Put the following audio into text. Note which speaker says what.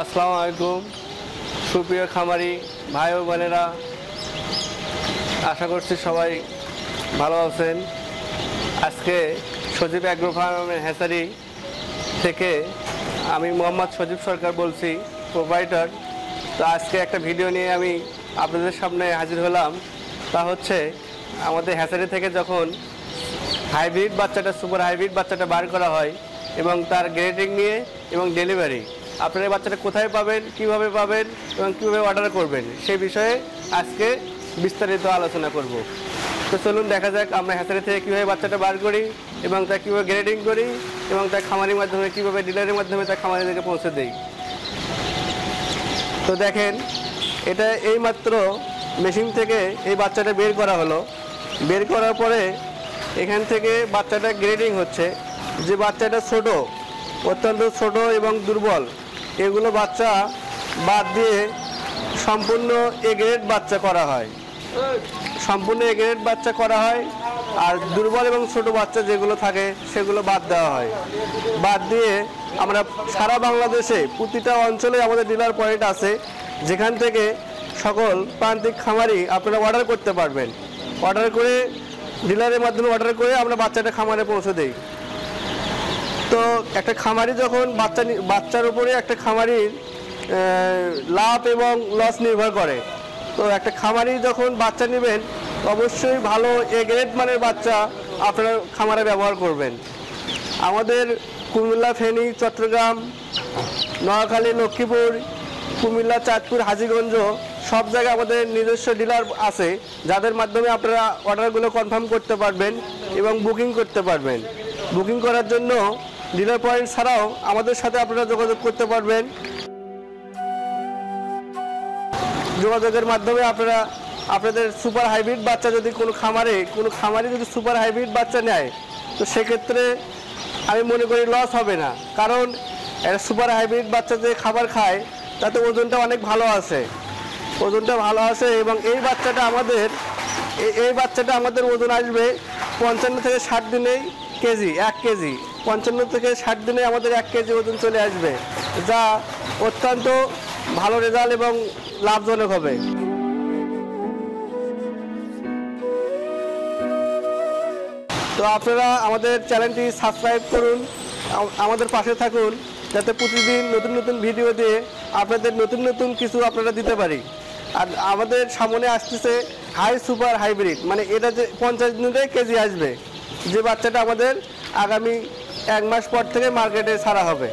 Speaker 1: আসসালামু আলাইকুম। সুপ্রিয় খামারি, ভাই ও বোনেরা, আশা করছি সবাই ভালো আছেন। আজকে সজীব অ্যাগ্রো ফার্মের হ্যাসারি থেকে আমি মোহাম্মদ সজীব সরকার বলছি, প্রোভাইডার। তো আজকে একটা ভিডিও নিয়ে আমি আপনাদের সামনে হাজির হলাম। তা হচ্ছে, আমাদের হ্যাসারি থেকে যখন হাইব্রিড বাচ্চাটা, সুপার হাইব্রিড বাচ্চাটা বার করা হয় এবং তার গ্রেডিং নিয়ে এবং ডেলিভারি। আপনারা বাচ্চাটা কোথায় পাবেন, কীভাবে পাবেন এবং কীভাবে অর্ডার করবেন সেই বিষয়ে আজকে বিস্তারিত আলোচনা করব। তো চলুন দেখা যাক আমরা হ্যাচারি থেকে কীভাবে বাচ্চাটা বার করি এবং তা কীভাবে গ্রেডিং করি এবং তা খামারির মাধ্যমে, কীভাবে ডিলারের মাধ্যমে তা খামারিদেরকে পৌঁছে দেই। তো দেখেন, এটা এইমাত্র মেশিন থেকে এই বাচ্চাটা বের করা হলো। বের করার পরে এখান থেকে বাচ্চাটা গ্রেডিং হচ্ছে। যে বাচ্চাটা ছোট, অত্যন্ত ছোট এবং দুর্বল এগুলো বাচ্চা বাদ দিয়ে সম্পূর্ণ এ গ্রেড বাচ্চা করা হয়। সম্পূর্ণ এ গ্রেড বাচ্চা করা হয় আর দুর্বল এবং ছোট বাচ্চা যেগুলো থাকে সেগুলো বাদ দেওয়া হয়। বাদ দিয়ে আমরা সারা বাংলাদেশে প্রতিটা অঞ্চলে আমাদের ডিলার পয়েন্ট আছে, যেখান থেকে সকল প্রান্তিক খামারি আপনারা অর্ডার করতে পারবেন। অর্ডার করে ডিলারের মাধ্যমে অর্ডার করে আমরা বাচ্চাটা খামারে পৌঁছে দিই। তো একটা খামারি যখন বাচ্চা বাচ্চার উপরে একটা খামারির লাভ এবং লস নির্ভর করে, তো একটা খামারি যখন বাচ্চা নেবেন, অবশ্যই ভালো এ গ্রেড মানের বাচ্চা আপনার খামারে ব্যবহার করবেন। আমাদের কুমিল্লা, ফেনী, চট্টগ্রাম, নোয়াখালী, লক্ষ্মীপুর, কুমিল্লা, চাঁদপুর, হাজিগঞ্জ, সব জায়গায় আমাদের নিজস্ব ডিলার আছে, যাদের মাধ্যমে আপনারা অর্ডারগুলো কনফার্ম করতে পারবেন এবং বুকিং করতে পারবেন। বুকিং করার জন্য ডিলার পয়েন্ট ছাড়াও আমাদের সাথে আপনারা যোগাযোগ করতে পারবেন। যোগাযোগের মাধ্যমে আপনারা আপনাদের সুপার হাইব্রিড বাচ্চা যদি কোনো খামারে কোনো খামারে যদি সুপার হাইব্রিড বাচ্চা নেয়, তো সেক্ষেত্রে আমি মনে করি লস হবে না। কারণ একটা সুপার হাইব্রিড বাচ্চা যে খাবার খায়, তাতে ওজনটা অনেক ভালো আছে ওজনটা ভালো আছে এবং এই বাচ্চাটা আমাদের এই বাচ্চাটা আমাদের ওজন আসবে পঞ্চান্ন থেকে ষাট দিনেই কেজি, এক কেজি। পঞ্চান্ন থেকে ষাট দিনে আমাদের এক কেজি ওজন চলে আসবে, যা অত্যন্ত ভালো রেজাল্ট এবং লাভজনক হবে। তো আপনারা আমাদের চ্যানেলটি সাবস্ক্রাইব করুন আমাদের পাশে থাকুন, যাতে প্রতিদিন নতুন নতুন ভিডিও দিয়ে আপনাদের নতুন নতুন কিছু আপনারা দিতে পারি। আর আমাদের সামনে আসতেছে হাই সুপার হাইব্রিড মানে এটা যে পঞ্চাশ দিনে কেজি আসবে, যে বাচ্চাটা আমাদের আগামী এক মাস পর থেকে মার্কেটে ছাড়া হবে।